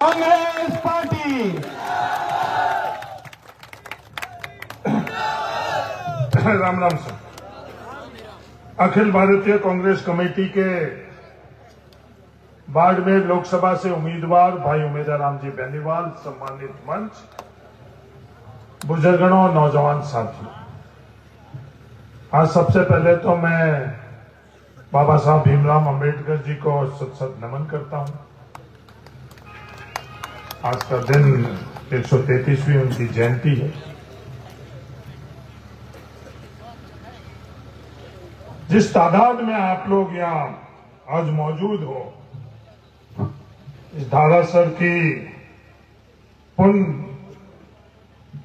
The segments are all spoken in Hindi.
Congress party. Ram Ram sir. Akhil Bharatiya Congress committee के बाड़मेर लोकसभा से उम्मीदवार भाई उमेदा राम जी बेनीवाल, सम्मानित मंच, बुजुर्गणों और नौजवान साथियों आज सबसे पहले तो मैं बाबा साहब भीमराव अंबेडकर जी को सत सत नमन करता हूँ। आज का दिन 133वीं उनकी जयंती है। जिस तादाद में आप लोग यहाँ आज मौजूद हो, इस दादा धारासर की पुण्य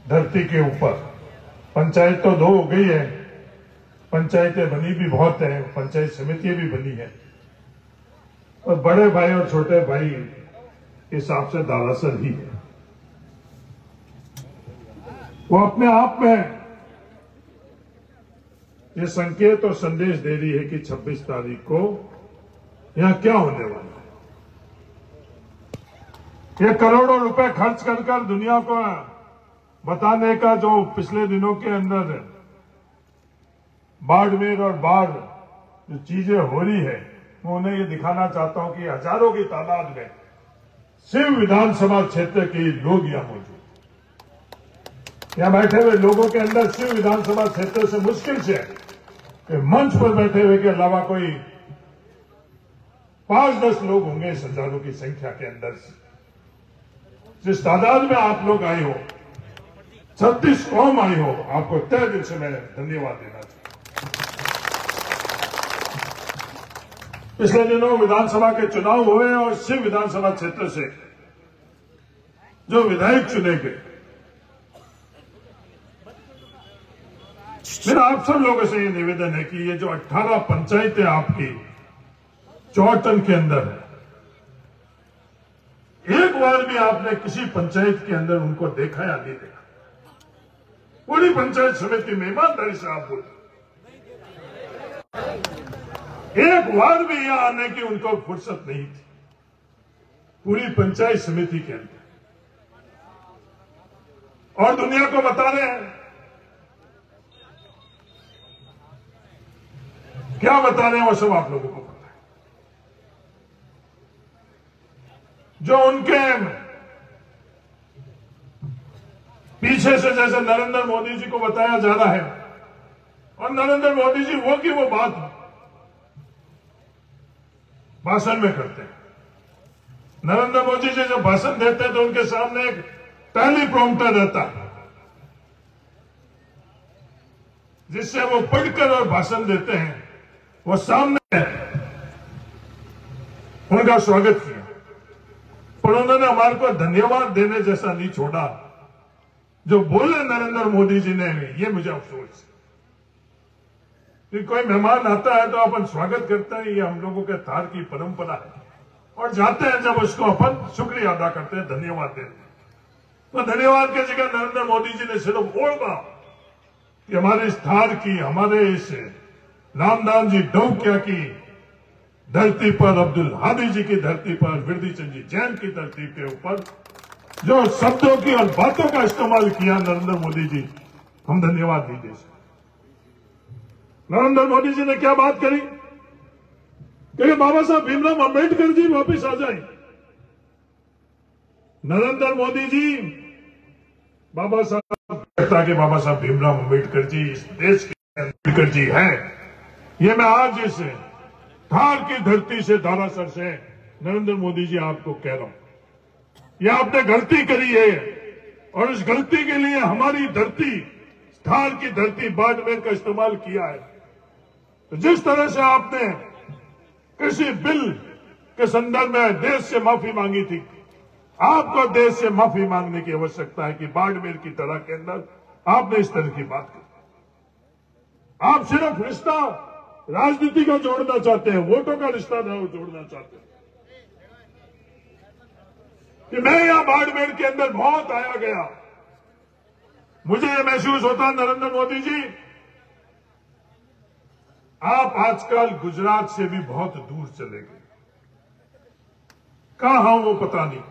धरती के ऊपर, पंचायत तो दो हो गई है, पंचायतें बनी भी बहुत है, पंचायत समितियाँ भी बनी है। और बड़े भाई और छोटे भाई हिसाब से दारासर ही है। वो अपने आप में ये संकेत और संदेश दे रही है कि 26 तारीख को यहाँ क्या होने वाला है। ये करोड़ों रुपए खर्च कर कर दुनिया को बताने का जो पिछले दिनों के अंदर बाड़मेर और बाढ़ जो चीज़ें हो रही है, मैं उन्हें ये दिखाना चाहता हूँ कि हज़ारों की तादाद में सिर्फ़ विधानसभा क्षेत्र के लोग यहाँ मौजूद यहाँ बैठे हुए लोगों के अंदर सिर्फ़ विधानसभा क्षेत्र से मुश्किल से कि मंच पर बैठे हुए के अलावा कोई पाँच दस लोग होंगे इस हज़ारों की संख्या के अंदर से। जिस तादाद में आप लोग आए हो, छत्तीस कौम आई हो, आपको तय दिल से मैं धन्यवाद देना चाहता पिछले दिनों विधानसभा के चुनाव हुए और शिव विधानसभा क्षेत्र से। जो विधायक चुने गए मेरा आप सब लोगों से ये निवेदन है कि ये जो 18 पंचायतें आपकी चौटन के अंदर है, एक बार भी आपने किसी पंचायत के अंदर उनको देखा या नहीं देखा? पूरी पंचायत समिति में ईमानदारी से आप बोलते एक बार भी यहाँ आने की उनको फुर्सत नहीं थी। पूरी पंचायत समिति के अंदर। और दुनिया को बता रहे हैं। क्या बता रहे हैं वो सब आप लोगों को पता है। जो उनके पीछे से जैसे नरेंद्र मोदी जी को बताया जा रहा है। और नरेंद्र मोदी जी वो की वो बात भाषण में करते हैं। नरेंद्र मोदी जी जब भाषण देते हैं तो उनके सामने एक टेली प्रॉम्प्टर रहता है, जिससे वो पढ़कर और भाषण देते हैं। वो सामने उनका स्वागत किया। पर उन्होंने हमारे को धन्यवाद देने जैसा नहीं छोड़ा। जो बोले नरेंद्र मोदी जी ने ये मुझे अफसोस कि कोई मेहमान आता है तो अपन स्वागत करते हैं, ये हम लोगों के थार की परंपरा है। और जाते हैं जब उसको अपन शुक्रिया अदा करते हैं, धन्यवाद देते हैं। तो धन्यवाद की जगह नरेंद्र मोदी जी ने सिर्फ़ ओढ़ा कि हमारे इस थार की, हमारे इस रामदान जी डोंकिया की धरती पर, अब्दुल हादी जी की धरती पर वृद्धि चंद जी जैन की धरती के ऊपर जो शब्दों की और बातों का इस्तेमाल किया नरेंद्र मोदी जी, हम धन्यवाद दीजिए नरेंद्र मोदी जी ने क्या बात करी? कि बाबा साहब, भीमराव अंबेडकर जी वापिस आ जाए। नरेंद्र मोदी जी, बाबा साहब, कहता कि बाबा साहब, भीमराव अंबेडकर जी इस देश के अंबेडकर जी हैं। ये मैं आज इस धार की धरती से धारासर से नरेंद्र मोदी जी आपको कह रहा हूँ। ये आपने गलती करी है और इस गलती के लिए हमारी धरती धार की धरती बाड़मेर का इस्तेमाल किया है। तो जिस तरह से आपने कृषि बिल के संदर्भ में देश से माफ़ी मांगी थी, आपको देश से माफ़ी मांगने की आवश्यकता है कि बाड़मेर की तरह के अंदर आपने इस तरह की बात की। आप सिर्फ़ रिश्ता राजनीति का जोड़ना चाहते हैं, वोटों का रिश्ता जोड़ना चाहते हैं। कि मैं यहाँ बाड़मेर के अंदर बहुत आया गया। मुझे यह महसूस होता नरेंद्र मोदी जी आप आजकल गुजरात से भी बहुत दूर चले गए। कहा वो पता नहीं?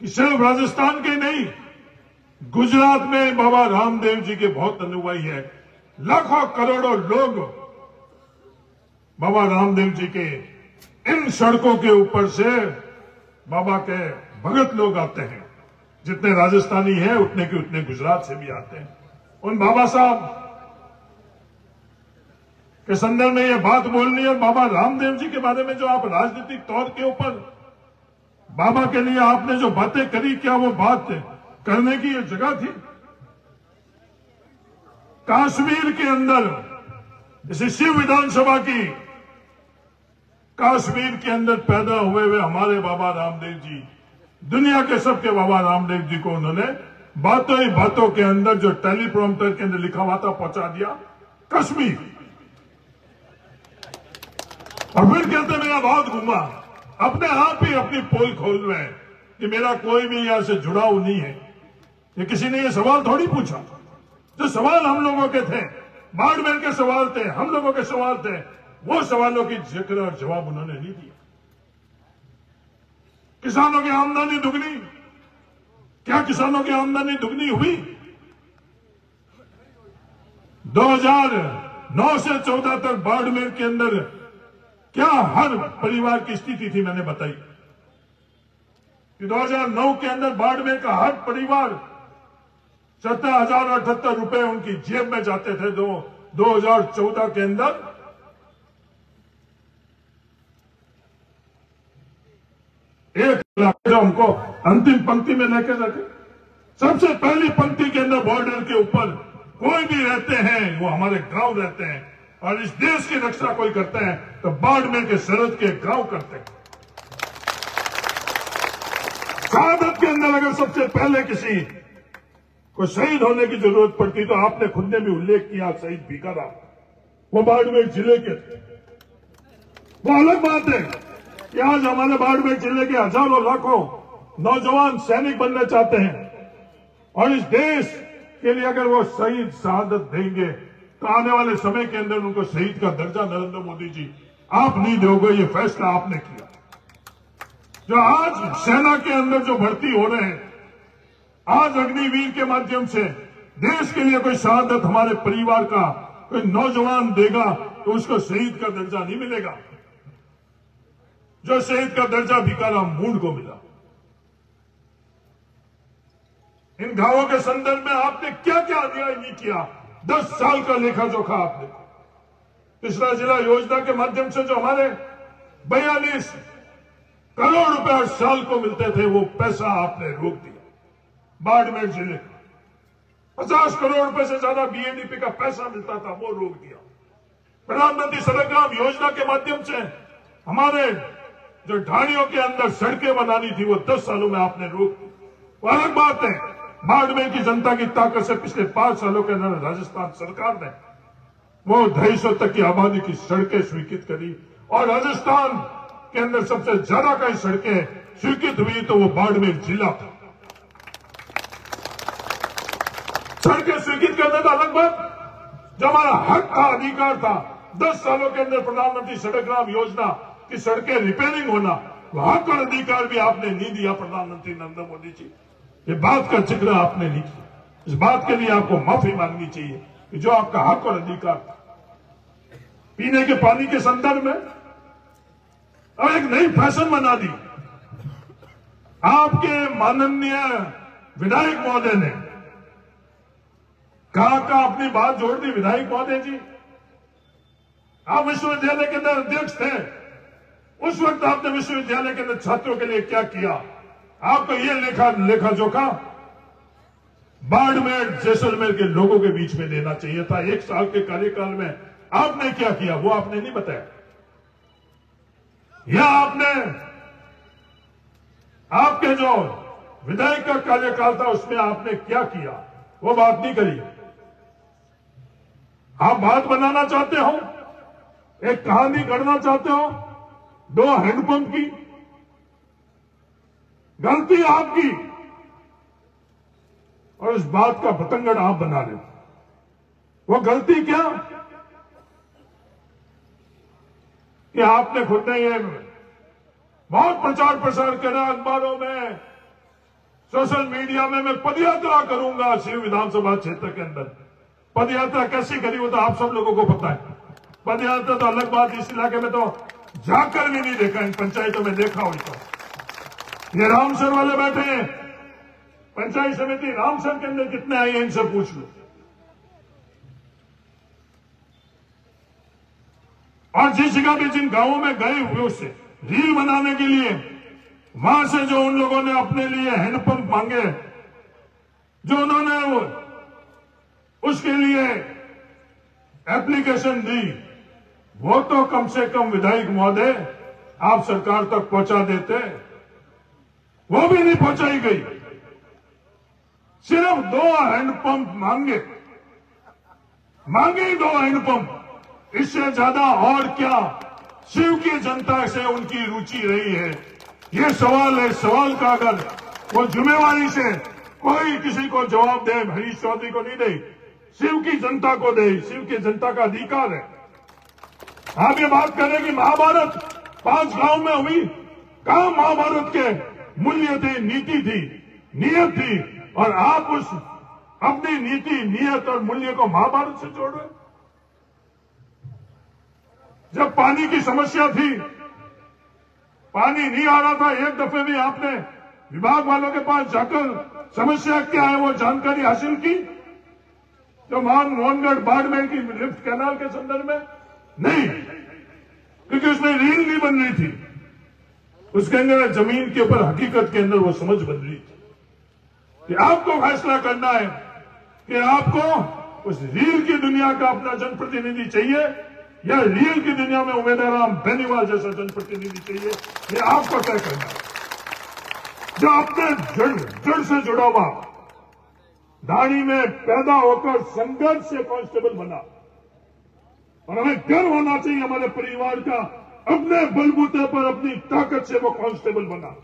कि सिर्फ़ राजस्थान के नहीं, गुजरात में बाबा रामदेव जी के बहुत अनुयायी है। लाखों करोड़ों लोग बाबा रामदेव जी के इन सड़कों के ऊपर से बाबा के भगत लोग आते हैं। जितने राजस्थानी हैं, उतने के उतने गुजरात से भी आते हैं। उन बाबा साहब के संदर्भ में यह बात बोलनी है बाबा रामदेव जी के बारे में जो आप राजनीतिक तौर के ऊपर बाबा के लिए आपने जो बातें करी, क्या वो बात करने की ये जगह थी? कश्मीर के अंदर, जैसे शिव विधानसभा की कश्मीर के अंदर पैदा हुए हुए हमारे बाबा रामदेव जी, दुनिया के सबके बाबा रामदेव जी को उन्होंने बातों ही बातों के अंदर जो टेलीप्रोम्प्टर के अंदर लिखा हुआ था, पहुँचा दिया। कश्मीर। और फिर कहते मेरा बहुत घूमा। अपने आप ही अपनी पोल खोल रहे हैं कि मेरा कोई भी यहाँ से जुड़ाव नहीं है। ये किसी ने ये सवाल थोड़ी पूछा? जो सवाल हम लोगों के थे बाड़मेर के सवाल थे, हम लोगों के सवाल थे, वो सवालों की ज़िक्र और जवाब उन्होंने नहीं दिया। किसानों की आमदनी दुगनी। क्या किसानों की आमदनी दुगनी हुई? 2009 से 14 तक बाड़मेर के अंदर क्या हर परिवार की स्थिति थी मैंने बताई। कि 2009 के अंदर बाड़मेर का हर परिवार सत्तर हज़ार अठहत्तर रुपए उनकी जेब में जाते थे दो 2014 के अंदर। एक लाख हमको अंतिम पंक्ति में लेकर रखे सबसे पहली पंक्ति के अंदर बॉर्डर के ऊपर कोई भी रहते हैं, वो हमारे गाँव रहते हैं। और इस देश की रक्षा कोई करते हैं तो बाड़मेर के सरहद के गाँव करते हैं। शहादत के अंदर अगर सबसे पहले किसी को शहीद होने की ज़रूरत पड़ती तो आपने खुद ने भी उल्लेख किया, शहीद भीकारा वो बाड़मेर ज़िले के वो अलग बात है कि आज हमारे बाड़मेर ज़िले के हज़ारों लाखों नौजवान सैनिक बनना चाहते हैं। और इस देश के लिए अगर वो शहीद शहादत देंगे तो आने वाले समय के अंदर उनको शहीद का दर्जा नरेंद्र मोदी जी, आप नहीं दोगे ये फैसला आपने किया। जो आज सेना के अंदर जो भर्ती हो रहे हैं, आज अग्निवीर के माध्यम से देश के लिए कोई शहादत हमारे परिवार का, कोई नौजवान देगा तो उसको शहीद का दर्जा नहीं मिलेगा। जो शहीद का दर्जा भिकाराम मूड को मिला। इन घावों के संदर्भ में आपने क्या क्या अन्याय नहीं किया? दस साल का लेखा जोखा आपने। पिछड़ा जिला योजना के माध्यम से जो हमारे बयालीस करोड़ रुपए हर साल को मिलते थे, वो पैसा आपने रोक दिया। बाड़मेर ज़िले का पचास करोड़ रुपए से ज़्यादा बीएडीपी का पैसा मिलता था, वो रोक दिया। प्रधानमंत्री सड़क ग्राम योजना के माध्यम से हमारे जो ढाणियों के अंदर सड़कें बनानी थी, वो दस सालों में आपने रोक दी। अलग बात है बाड़मेर की जनता की ताकत से पिछले पाँच सालों के अंदर राजस्थान सरकार ने वो ढाई सौ तक की आबादी की सड़कें स्वीकृत करी और राजस्थान के अंदर सबसे ज़्यादा कई सड़कें स्वीकृत हुई तो वो बाड़मेर जिला था। सड़कें स्वीकृत करने का अलग बात जो हमारा हक था, अधिकार था, दस सालों के अंदर प्रधानमंत्री सड़क ग्राम योजना की सड़कें रिपेयरिंग होना वो हक और अधिकार भी आपने नहीं दिया प्रधानमंत्री नरेंद्र मोदी जी। ये बात का ज़िक्र आपने किया। इस बात के लिए आपको माफ़ी मांगनी चाहिए कि जो आपका हक और अधिकार पीने के पानी के संदर्भ में और एक नई फ़ैशन बना दी। आपके माननीय विधायक महोदय ने कहा का अपनी बात जोड़ दी, विधायक महोदय जी। आप विश्वविद्यालय के अंदर अध्यक्ष थे। उस वक्त आपने विश्वविद्यालय के अंदर छात्रों के लिए क्या किया? आपको ये लेखा लेखा जोखा बाड़मेर जैसलमेर के लोगों के बीच में देना चाहिए था। एक साल के कार्यकाल में आपने क्या किया, वो आपने नहीं बताया। या आपने, आपके जो विधायक का कार्यकाल था, उसमें आपने क्या किया? वो बात नहीं करी। आप बात बनाना चाहते हो, एक कहानी गढ़ना चाहते हो, दो हैंडपंप की गलती आपकी। और इस बात का बतंगड़ आप बना रहे वो गलती क्या? कि आपने खुद नहीं है। बहुत प्रचार प्रसार करा अखबारों में, सोशल मीडिया में मैं पदयात्रा करूँगा शिव विधानसभा क्षेत्र के अंदर। पदयात्रा कैसी करी वो तो आप सब लोगों को पता है। पदयात्रा तो अलग बात इस इलाके में तो जाकर भी नहीं देखा, इन पंचायतों में देखा हुई तो ये रामसर वाले बैठे हैं। पंचायत समिति रामसर के अंदर कितने आए हैं, इनसे पूछ लो। और जिस जगह भी जिन गाँवों में गए हुए उससे रील बनाने के लिए, वहाँ से जो उन लोगों ने अपने लिए हैंडपंप मांगे, जो उन्होंने वो, उसके लिए एप्लीकेशन दी, वो तो कम से कम विधायक महोदय आप सरकार तक पहुँचा देते। वो भी नहीं पहुंचाई गई। सिर्फ़ दो हैंडपंप मांगे। मांगे ही दो हैंडपंप। इससे ज़्यादा और क्या? शिव की जनता से उनकी रुचि रही है। ये सवाल है, सवाल का अगर वो जिम्मेवारी से कोई किसी को जवाब दे, हरीश चौधरी को नहीं दे, शिव की जनता को दे, शिव की जनता का अधिकार है। आप ये बात करें कि महाभारत पाँच गाँव में हुई। कहा महाभारत के मूल्य थे नीति थी नियत थी और आप उस अपनी नीति, नियत और मूल्य को महाभारत से जोड़ रहे जब पानी की समस्या थी, पानी नहीं आ रहा था, एक दफे भी आपने विभाग वालों के पास जाकर समस्या क्या है वो जानकारी हासिल की जो मान मोहनगढ़ बाड़मेर की लिफ्ट कैनाल के संदर्भ में नहीं, क्योंकि उसमें रील नहीं बन रही थी। उसके अंदर ज़मीन के ऊपर हकीकत के अंदर वो समझ रही थी कि आपको फैसला करना है कि आपको उस रील की दुनिया का अपना जनप्रतिनिधि चाहिए या रील की दुनिया में उमेदाराम बेनीवाल जैसा जनप्रतिनिधि चाहिए, ये आपको तय करना है। जो अपने जड़ जड़ से जुड़ा हुआ, दाढ़ी में पैदा होकर संघर्ष से कांस्टेबल बना, और हमें गर्व होना चाहिए हमारे परिवार का अपने बलबूते पर अपनी ताकत से वो कांस्टेबल बना।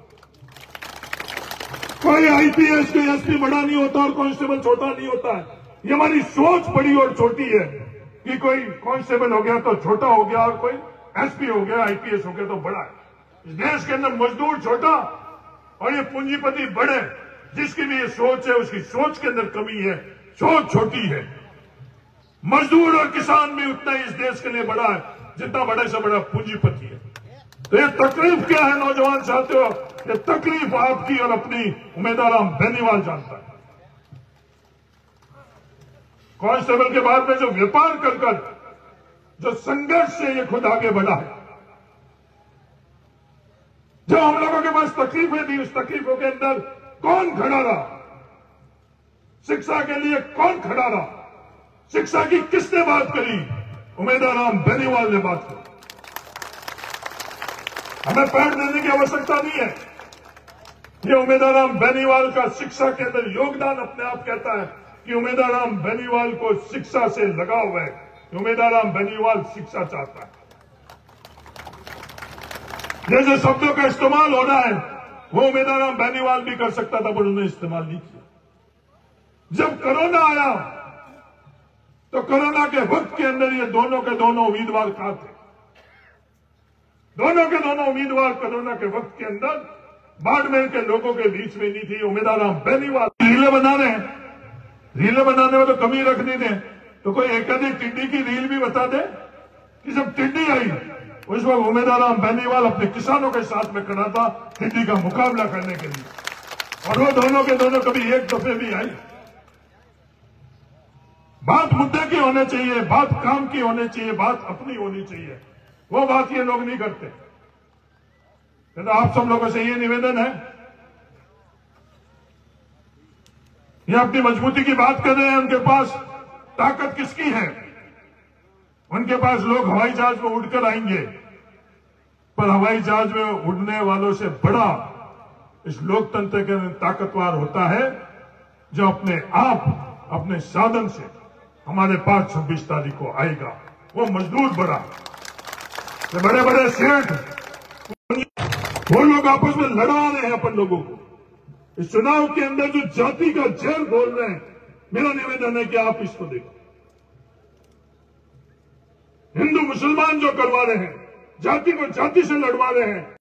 कोई आईपीएस कोई एसपी बड़ा नहीं होता और कांस्टेबल छोटा नहीं होता है। ये हमारी सोच बड़ी और छोटी है कि कोई कांस्टेबल हो गया तो छोटा हो गया और कोई एसपी हो गया, आईपीएस हो गया तो बड़ा है। इस देश के अंदर मजदूर छोटा और ये पूंजीपति बड़े, जिसकी भी ये सोच है, उसकी सोच के अंदर कमी है, सोच छोटी है। मजदूर और किसान भी उतना इस देश के लिए बड़ा है। जितना बड़े से बड़ा पूंजीपति है। तो ये तकलीफ़ क्या है, नौजवान साथियों? ये तकलीफ़ आपकी और अपनी उम्मीदवार बेनीवाल जानता है। कांस्टेबल के बाद में जो व्यापार कर जो संघर्ष से ये खुद आगे बढ़ा है, जो हम लोगों के पास तकलीफें थी, उस तकलीफों के अंदर कौन खड़ा रहा? शिक्षा के लिए कौन खड़ा रहा? शिक्षा की किसने बात करी? उमेदवार राम बेनीवाल ने बात की। हमें पैर देने की आवश्यकता नहीं है। ये उमेदवार राम बेनीवाल का शिक्षा के अंदर योगदान अपने आप कहता है कि उमेदवार राम बेनीवाल को शिक्षा से लगाव है। उमेदवार राम बेनीवाल शिक्षा चाहता है। जैसे शब्दों का इस्तेमाल हो रहा है, वो उमेदवार राम बेनीवाल भी कर सकता था, पर उन्होंने इस्तेमाल नहीं किया। जब कोरोना आया तो कोरोना के वक्त के अंदर ये दोनों के दोनों उम्मीदवार कहा थे? दोनों के दोनों उम्मीदवार कोरोना के वक्त के अंदर बाड़मेर के लोगों के बीच में नहीं थी। उम्मीदवार राम बेनीवाल। रीले बना रहे रीले बनाने में तो कमी रखनी दे तो कोई एक आधी टिड्डी की रील भी बता दे कि जब टिड्डी आई, उस वक्त उम्मीदवार बेनीवाल अपने किसानों के साथ में खड़ा था टिड्डी का मुकाबला करने के लिए। और वो दोनों के दोनों कभी एक दफे भी आई बात मुद्दे की होनी चाहिए, बात काम की होनी चाहिए, बात अपनी होनी चाहिए। वो बात ये लोग नहीं करते। तो आप सब लोगों से ये निवेदन है। ये अपनी मजबूती की बात कर रहे हैं, उनके पास ताकत किसकी है? उनके पास लोग हवाई जहाज़ में उड़कर आएँगे। पर हवाई जहाज़ में उड़ने वालों से बड़ा इस लोकतंत्र के ताकतवर होता है, जो अपने आप, अपने साधन से हमारे पास छब्बीस तारीख को आएगा। वो मजदूर बड़ा। ये बड़े बड़े सेठ। वो लोग आपस में लड़ा रहे हैं अपन लोगों को। इस चुनाव के अंदर जो जाति का जहर बोल रहे हैं, मेरा निवेदन है कि आप इसको देखो। हिंदू मुसलमान जो करवा रहे हैं, जाति को जाति से लड़वा रहे हैं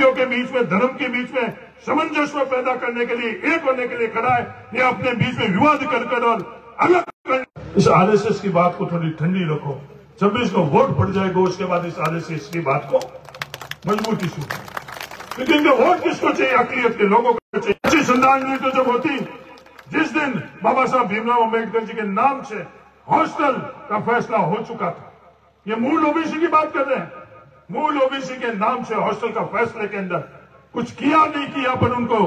के बीच में, धर्म के बीच में सामंजस्य पैदा करने के लिए, एक होने के लिए खड़ा है। ये अपने बीच में विवाद कर कर और अलग कर इस आरएसएस की बात को थोड़ी ठंडी रखो। छब्बीस को वोट पड़ जाएगा, उसके बाद इस आरएसएस की बात को मजबूती से लेकिन इनका वोट किसको चाहिए अकलियत के लोगों को चाहिए। अच्छी श्रद्धांजलि तो जब होती, जिस दिन बाबा साहब भीमराव अंबेडकर जी के नाम से हॉस्टल का फैसला हो चुका था, ये मूल ओबीसी की बात कर रहे हैं। मूल ओबीसी के नाम से हॉस्टल का फैसले के अंदर कुछ किया नहीं किया, पर उनको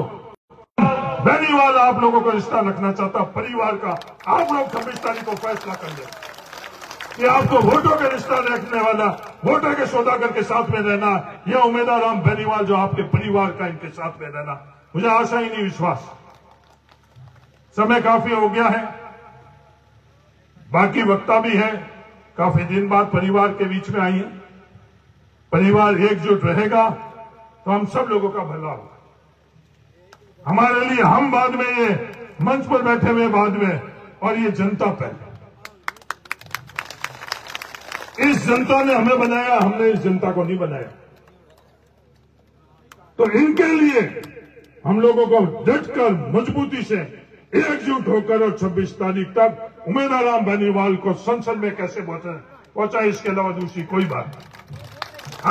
बेनीवाल आप लोगों को रिश्ता रखना चाहता परिवार का। आप लोग छब्बीस तारीख को फैसला कर ले कि आपको वोटों का रिश्ता रखने वाला वोटर के सौदागर के साथ में रहना यह उमेदवार राम बेनीवाल जो आपके परिवार का इनके साथ में रहना। मुझे आशा ही नहीं, विश्वास। समय काफ़ी हो गया है। बाकी वक्ता भी है। काफ़ी दिन बाद परिवार के बीच में आई है। परिवार एकजुट रहेगा तो हम सब लोगों का भला होगा। हमारे लिए हम बाद में ये मंच पर बैठे हुए बाद में और ये जनता पहले इस जनता ने हमें बनाया, हमने इस जनता को नहीं बनाया। तो इनके लिए हम लोगों को डटकर, मजबूती से एकजुट होकर और 26 तारीख तक उमेदवार राम बेनीवाल को संसद में कैसे पहुँचा, इसके अलावा दूसरी कोई बात नहीं।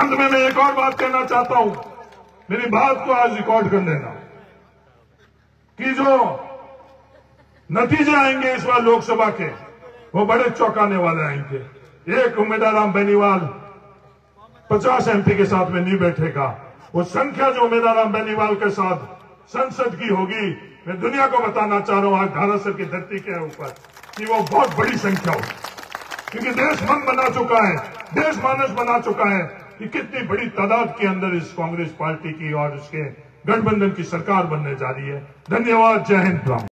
अंत में मैं एक और बात कहना चाहता हूँ। मेरी बात को आज रिकॉर्ड कर लेना। जो नतीजे आएँगे इस बार लोकसभा के, वो बड़े चौंकाने वाले आएँगे। एक उम्मीदवार राम बेनीवाल, पचास एमपी के साथ में नहीं बैठेगा। वो संख्या जो उम्मीदवार राम बेनीवाल के साथ संसद की होगी, मैं दुनिया को बताना चाह रहा हूँ, आज धारासर की धरती के ऊपर, कि वो बहुत बड़ी संख्या हो। क्योंकि देश मन बना चुका है, देश मानस बना चुका है, कि कितनी बड़ी तादाद के अंदर इस कांग्रेस पार्टी की और उसके गठबंधन की सरकार बनने जा रही है। धन्यवाद जय हिंद राम।